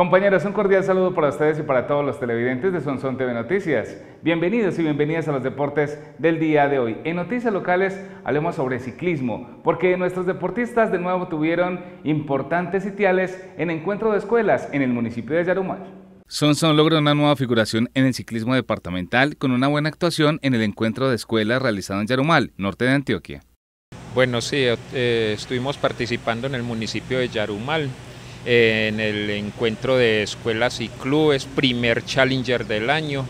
Compañeros, un cordial saludo para ustedes y para todos los televidentes de Sonson TV Noticias. Bienvenidos y bienvenidas a los deportes del día de hoy. En Noticias Locales hablemos sobre ciclismo, porque nuestros deportistas de nuevo tuvieron importantes sitiales en encuentro de escuelas en el municipio de Yarumal. Sonson logró una nueva figuración en el ciclismo departamental con una buena actuación en el encuentro de escuelas realizado en Yarumal, norte de Antioquia. Bueno, sí, eh, estuvimos participando en el municipio de Yarumal en el encuentro de escuelas y clubes, primer Challenger del año.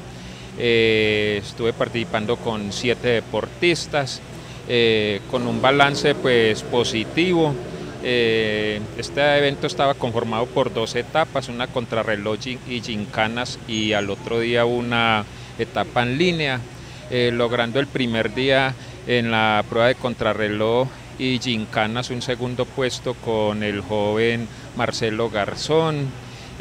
Eh, estuve participando con siete deportistas, eh, con un balance pues positivo. Eh, este evento estaba conformado por dos etapas, una contrarreloj y gincanas y al otro día una etapa en línea, logrando el primer día en la prueba de contrarreloj y gincanas un segundo puesto con el joven Marcelo Garzón,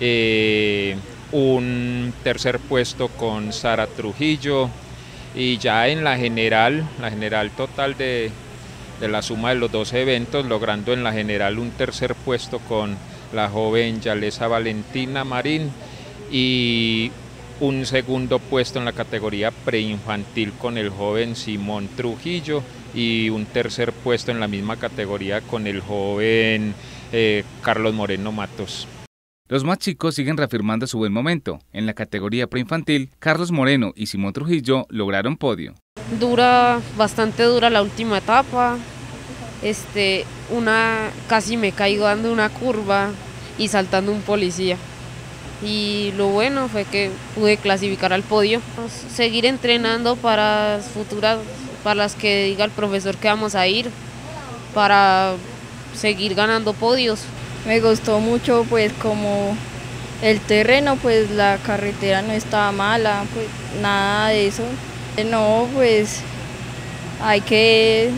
eh, un tercer puesto con Sara Trujillo y ya en la general, la general total de, la suma de los dos eventos, logrando en la general un tercer puesto con la joven Yalesa Valentina Marín y un segundo puesto en la categoría preinfantil con el joven Simón Trujillo y un tercer puesto en la misma categoría con el joven eh, Carlos Moreno Matos. Los más chicos siguen reafirmando su buen momento. En la categoría preinfantil, Carlos Moreno y Simón Trujillo lograron podio. Dura, bastante dura la última etapa. Este, una casi me caigo dando una curva y saltando un policía y lo bueno fue que pude clasificar al podio. Seguir entrenando para futuras, para las que diga el profesor que vamos a ir, para seguir ganando podios. Me gustó mucho pues como el terreno, pues la carretera no estaba mala, pues nada de eso. No, pues hay que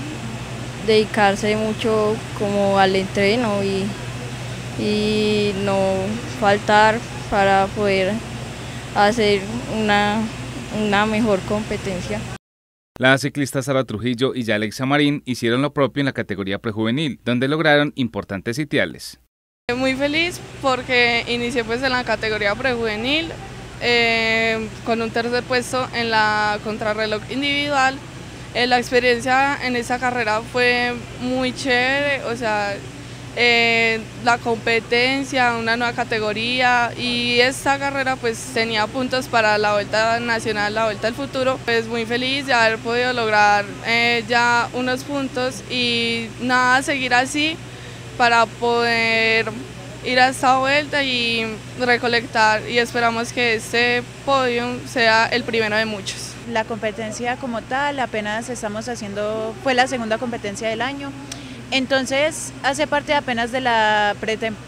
dedicarse mucho como al entreno y, y no faltar para poder hacer una, una mejor competencia. La ciclista Sara Trujillo y Alexa Marín hicieron lo propio en la categoría prejuvenil, donde lograron importantes sitiales. Muy feliz porque inicié pues en la categoría prejuvenil eh, con un tercer puesto en la contrarreloj individual. Eh, la experiencia en esa carrera fue muy chévere, o sea, eh, la competencia, una nueva categoría y esta carrera pues tenía puntos para la Vuelta Nacional, la Vuelta del Futuro. Pues muy feliz de haber podido lograr eh, ya unos puntos y nada, seguir así para poder ir a esta vuelta y recolectar y esperamos que este podio sea el primero de muchos. La competencia como tal apenas estamos haciendo, fue la segunda competencia del año. Entonces hace parte apenas de la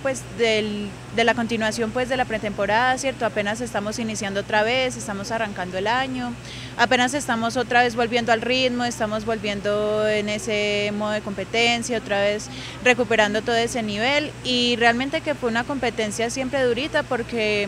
pues de la continuación pues de la pretemporada, ¿cierto? Apenas estamos iniciando otra vez, estamos arrancando el año, apenas estamos otra vez volviendo al ritmo, estamos volviendo en ese modo de competencia, otra vez recuperando todo ese nivel y realmente que fue una competencia siempre durita porque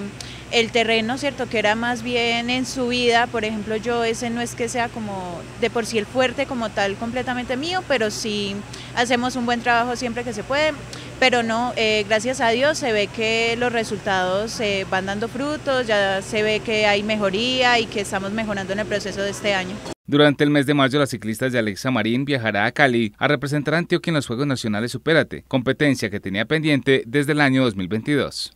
el terreno, ¿cierto? Que era más bien en su vida, por ejemplo, yo ese no es que sea como de por sí el fuerte como tal completamente mío, pero sí hacemos un buen trabajo siempre que se puede, pero no, eh, gracias a Dios se ve que los resultados se van dando frutos, ya se ve que hay mejoría y que estamos mejorando en el proceso de este año. Durante el mes de mayo, la ciclista de Alexa Marín viajará a Cali a representar a Antioquia en los Juegos Nacionales Supérate, competencia que tenía pendiente desde el año 2022.